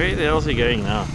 Where the hell's he going now?